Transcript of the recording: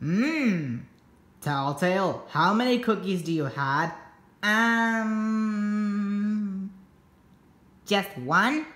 Mmm. Telltale, how many cookies do you had? Um... Just one?